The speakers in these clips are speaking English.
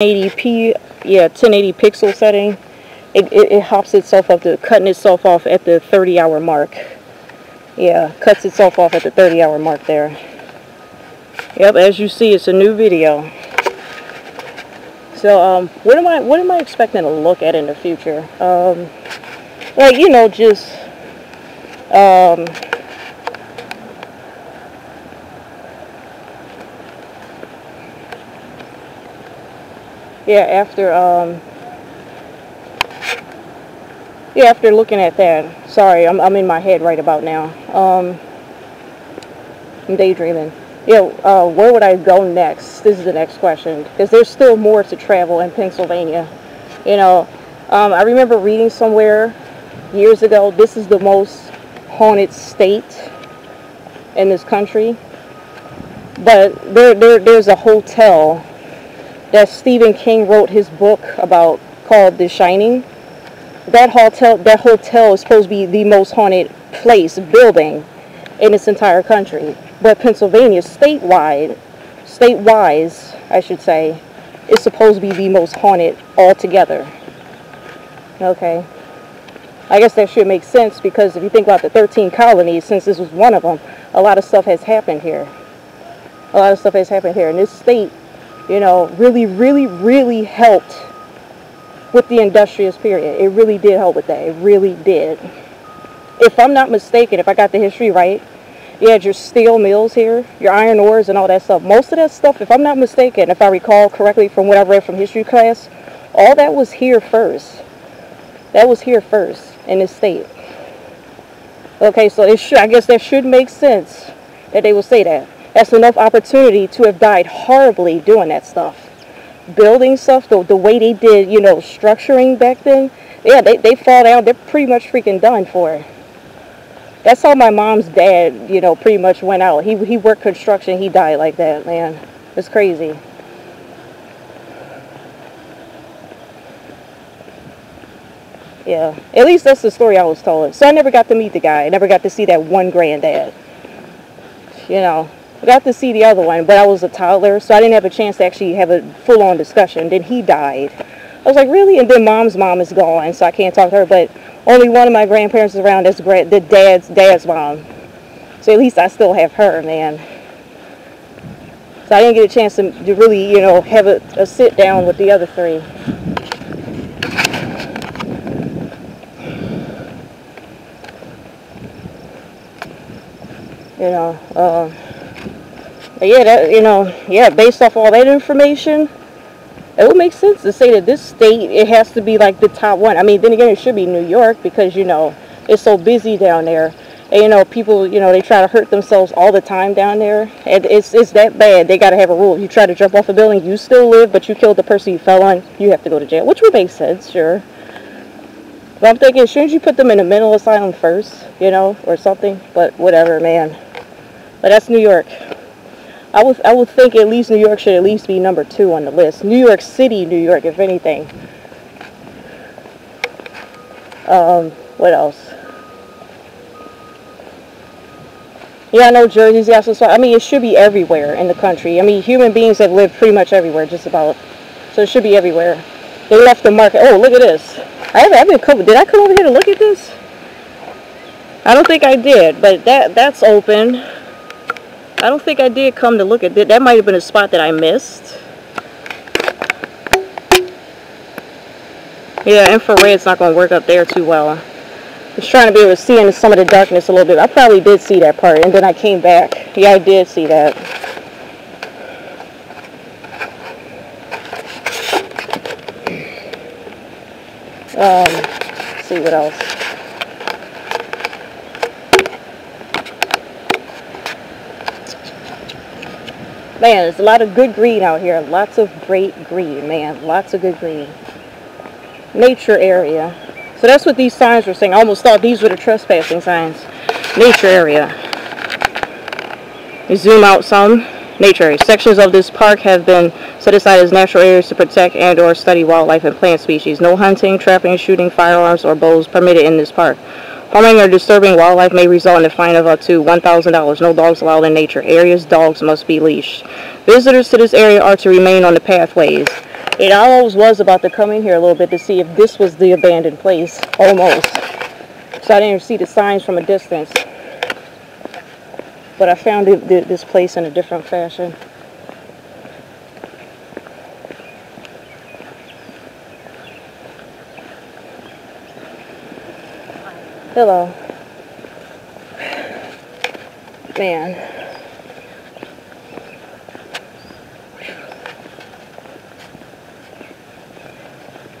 1080p, yeah, 1080 pixel setting. It, it, it hops itself up to cutting itself off at the 30 hour mark. Yeah, cuts itself off at the 30 hour mark there. Yep, as you see, it's a new video. So, um, what am I, what am I expecting to look at in the future? Um, like, you know, just, um, yeah, after, um, yeah, after looking at that, sorry, I'm, I'm in my head right about now. Um, I'm daydreaming. Yeah, uh, where would I go next? This is the next question. Because there's still more to travel in Pennsylvania. You know, um, I remember reading somewhere years ago, this is the most haunted state in this country. But there, there, there's a hotel that Stephen King wrote his book about called The Shining. That hotel, that hotel is supposed to be the most haunted place, building in this entire country. But Pennsylvania, statewide, state-wise, I should say, is supposed to be the most haunted altogether. Okay. I guess that should make sense because if you think about the 13 colonies, since this was one of them, a lot of stuff has happened here. A lot of stuff has happened here. And this state, you know, really, really, really helped with the industrious period. It really did help with that. It really did. If I'm not mistaken, if I got the history right, you had your steel mills here, your iron ores and all that stuff. Most of that stuff, if I'm not mistaken, if I recall correctly from what I read from history class, all that was here first. That was here first in this state. Okay, so it should, I guess that should make sense that they would say that. That's enough opportunity to have died horribly doing that stuff. Building stuff, the, the way they did, you know, structuring back then, yeah, they, they fall down, they're pretty much freaking done for. That's how my mom's dad, you know, pretty much went out. He, he worked construction, he died like that, man. It's crazy. Yeah, at least that's the story I was told. So I never got to meet the guy. I never got to see that one granddad. You know, Got to see the other one, but I was a toddler, so I didn't have a chance to actually have a full-on discussion. Then he died. I was like, really? And then mom's mom is gone, so I can't talk to her. But only one of my grandparents is around. That's great. The dad's dad's mom. So at least I still have her, man. So I didn't get a chance to, to really, you know, have a, a sit down with the other three. you know uh, yeah that you know yeah based off all that information it would make sense to say that this state it has to be like the top one. I mean then again it should be new york because you know it's so busy down there. And you know people you know they try to hurt themselves all the time down there. And it's it's that bad. They got to have a rule. You try to jump off a building you still live but you killed the person you fell on you have to go to jail which would make sense sure. But i'm thinking shouldn't you put them in a mental asylum first you know or something? But whatever man. But that's New York. I would I would think at least New York should at least be number two on the list. New York City, New York, if anything. Um, what else? Yeah, I know Jersey's got some. I mean, it should be everywhere in the country. I mean, human beings have lived pretty much everywhere, just about. So it should be everywhere. They left the market. Oh, look at this. I haven't, I haven't come. Did I come over here to look at this? I don't think I did, but that that's open. I don't think I did come to look at that. That might have been a spot that I missed. Yeah, infrared's not going to work up there too well. Was trying to be able to see into some of the darkness a little bit. I probably did see that part, and then I came back. Yeah, I did see that. Um, see what else. Man, there's a lot of good green out here. Lots of great green, man. Lots of good green. Nature area. So that's what these signs were saying. I almost thought these were the trespassing signs. Nature area. Zoom out some. Nature. Sections of this park have been set aside as natural areas to protect and or study wildlife and plant species. No hunting, trapping, shooting firearms, or bows permitted in this park. Harming or disturbing wildlife may result in a fine of up to $1,000. No dogs allowed in nature areas. Dogs must be leashed. Visitors to this area are to remain on the pathways. It always was about to come in here a little bit to see if this was the abandoned place, almost. So I didn't see the signs from a distance. But I found this place in a different fashion. Hello. Man.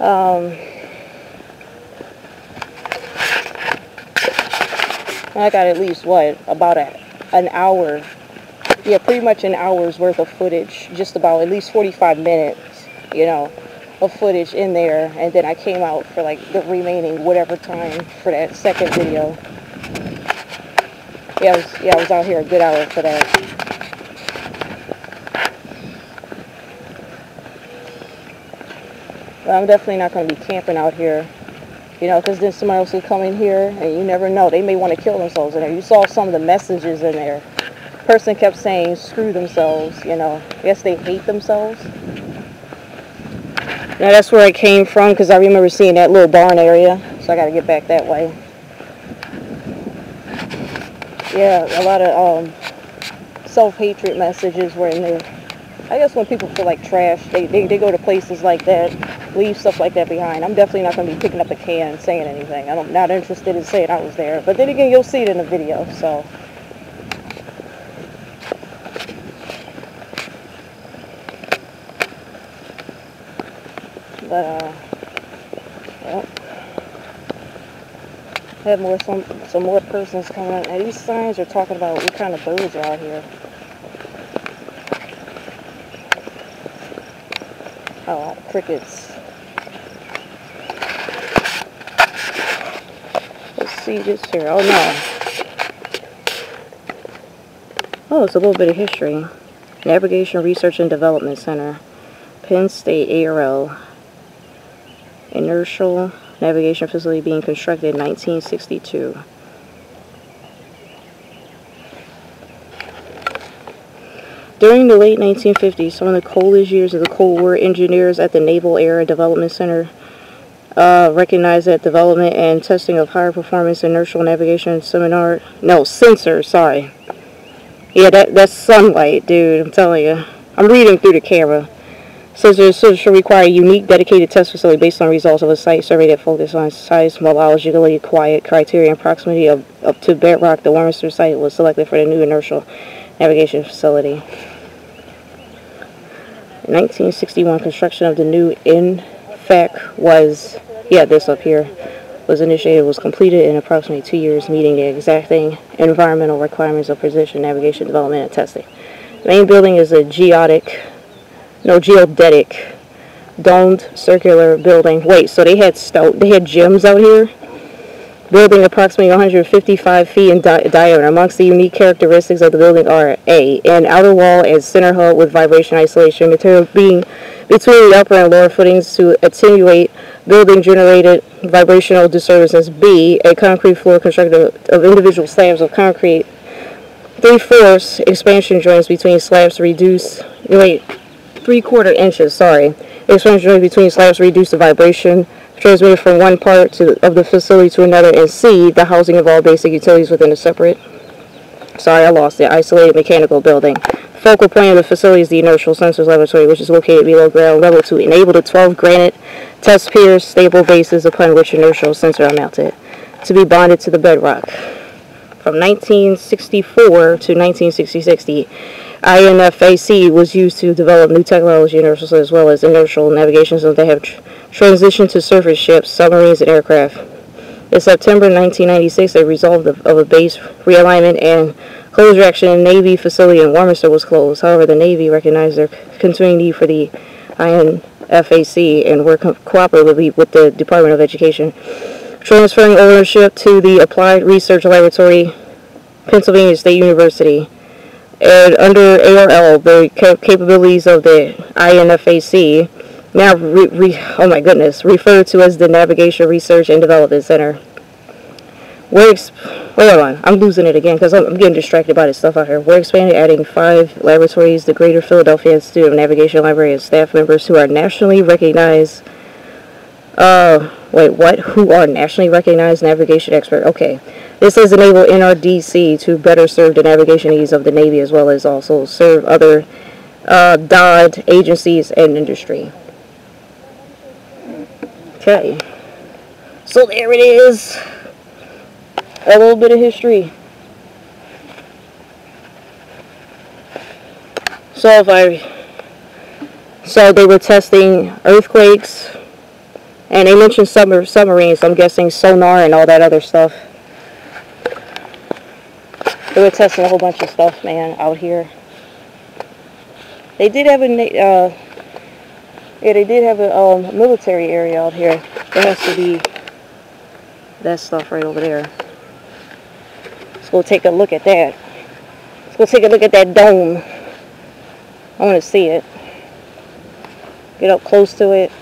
Um, I got at least what about a, an hour yeah pretty much an hour's worth of footage just about at least 45 minutes you know of footage in there. And then I came out for like the remaining whatever time for that second video. Yeah I was, yeah I was out here a good hour for that. But I'm definitely not going to be camping out here you know, because then somebody else will come in here and you never know. They may want to kill themselves in there. You saw some of the messages in there. Person kept saying, screw themselves, you know. I guess they hate themselves. Now that's where I came from because I remember seeing that little barn area. So I got to get back that way. Yeah, a lot of um, self-hatred messages were in there. I guess when people feel like trash, they, they, they go to places like that leave stuff like that behind. I'm definitely not going to be picking up a can and saying anything. I'm not interested in saying I was there. But then again, you'll see it in the video, so. But, uh, well, have more, some, some more persons coming out. Now, these signs are talking about what kind of birds are out here. Oh, crickets. See here. Oh no. Oh, it's a little bit of history. Navigation Research and Development Center. Penn State ARL. Inertial Navigation Facility being constructed in 1962. During the late 1950s, some of the coldest years of the Cold War, engineers at the Naval Air Development Center uh, recognize that development and testing of higher performance inertial navigation seminar. No, sensor, sorry. Yeah, that that's sunlight, dude. I'm telling you. I'm reading through the camera. Sensors should require a unique, dedicated test facility based on results of a site survey that focused on seismologically quiet criteria and proximity of, up to bedrock. The Warminster site was selected for the new inertial navigation facility. 1961, construction of the new in Was, yeah, this up here, was initiated, was completed in approximately two years, meeting the exacting environmental requirements of precision navigation development and testing. The main building is a geodetic, no, geodetic, domed circular building. Wait, so they had stout, they had gyms out here? Building approximately 155 feet in di diameter. Amongst the unique characteristics of the building are A, an outer wall and center hub with vibration isolation, material being between the upper and lower footings to attenuate building-generated vibrational disturbances. B, a concrete floor constructed of individual slabs of concrete. Three-fourths expansion joints between slabs to reduce, wait, three-quarter inches, sorry. Expansion joints between slabs to reduce the vibration transmitted from one part to, of the facility to another. And C, the housing of all basic utilities within a separate, sorry, I lost it, isolated mechanical building focal point of the facility is the inertial sensors laboratory, which is located below ground level to enable the 12 granite test piers stable bases upon which inertial sensors are mounted to be bonded to the bedrock. From 1964 to 1966, the INFAC was used to develop new technology inertial as well as inertial navigation so they have tr transitioned to surface ships, submarines, and aircraft. In September 1996, a result of a base realignment and Closure action in Navy facility in Warminster was closed. However, the Navy recognized their continuing need for the INFAC and worked co cooperatively with the Department of Education, transferring ownership to the Applied Research Laboratory, Pennsylvania State University. And under ARL, the capabilities of the INFAC now, re, re, oh my goodness, referred to as the Navigation Research and Development Center we're wait hold on. I'm losing it again because I'm, I'm getting distracted by this stuff out here. We're expanding, adding five laboratories. The Greater Philadelphia Institute of Navigation Library and staff members who are nationally recognized. Uh, wait, what? Who are nationally recognized navigation expert? Okay, this has enabled NRDC to better serve the navigation needs of the Navy as well as also serve other uh, DOD agencies and industry. Okay, so there it is a little bit of history. So if I, so they were testing earthquakes, and they mentioned summer submarines. I'm guessing sonar and all that other stuff. They were testing a whole bunch of stuff, man, out here. They did have a, uh, yeah, they did have a um, military area out here. There has to be that stuff right over there go take a look at that. Let's go take a look at that dome. I want to see it. Get up close to it.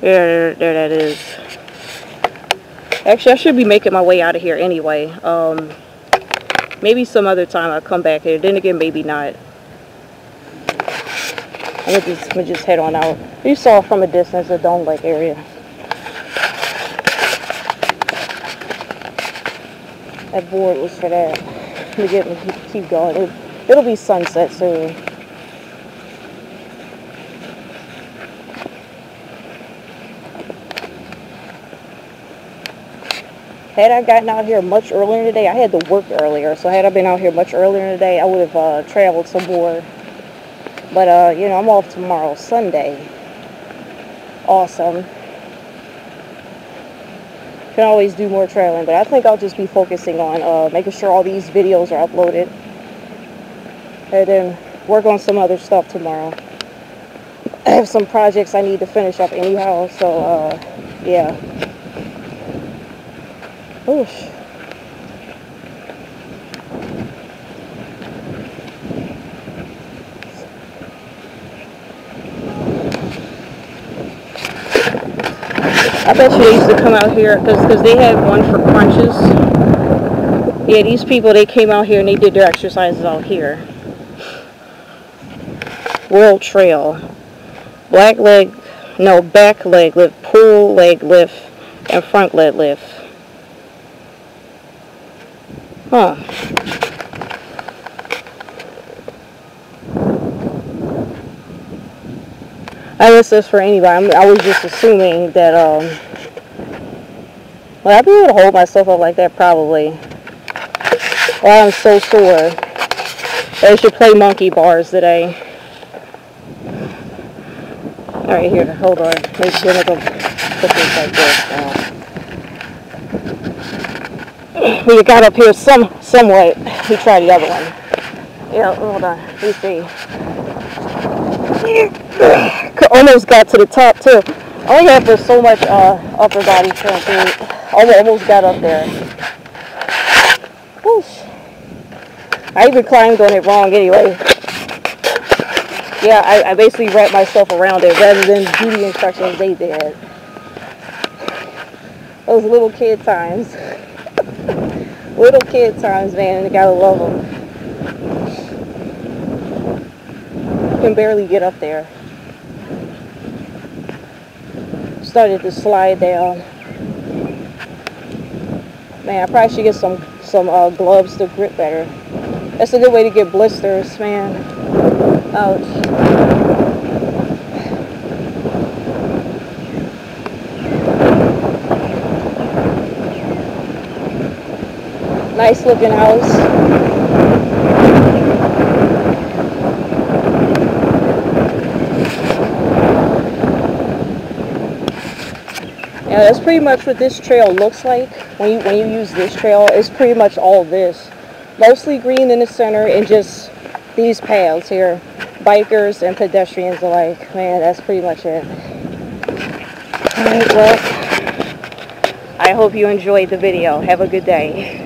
There, there that is. Actually, I should be making my way out of here anyway. Um, maybe some other time I'll come back here. Then again, maybe not. I'm gonna just, just head on out. You saw from a distance the Dome Lake area. That board was for that. To get me keep going. It'll, it'll be sunset soon. Had I gotten out here much earlier today, I had to work earlier, so had I been out here much earlier today, I would have uh, traveled some more. But, uh, you know, I'm off tomorrow, Sunday. Awesome can always do more trailing, but I think I'll just be focusing on uh, making sure all these videos are uploaded and then work on some other stuff tomorrow. I have some projects I need to finish up anyhow, so uh, yeah. Oosh. They used to come out here because they had one for crunches. Yeah, these people, they came out here and they did their exercises out here. World Trail. Black leg, no, back leg lift, pull leg lift, and front leg lift. Huh. I guess that's for anybody. I was just assuming that, um, well, I'd be able to hold myself up like that probably. Well, I'm so sore. I should play monkey bars today. Alright, here, hold on. Maybe we're going to put this like this. We got up here some somewhat. We try the other one. Yeah, hold on. Let me see almost got to the top too. I only have so much uh, upper body strength. Almost got up there. Whoosh. I even climbed on it wrong anyway. Yeah, I, I basically wrapped myself around it rather than do the instructions they did. Those little kid times. little kid times, man, you gotta love them. can barely get up there. Started to slide down. Man, I probably should get some some uh, gloves to grip better. That's a good way to get blisters, man. Ouch. Nice looking house. That's pretty much what this trail looks like when you, when you use this trail. It's pretty much all this. Mostly green in the center and just these paths here. Bikers and pedestrians alike. Man, that's pretty much it. Alright, well, I hope you enjoyed the video. Have a good day.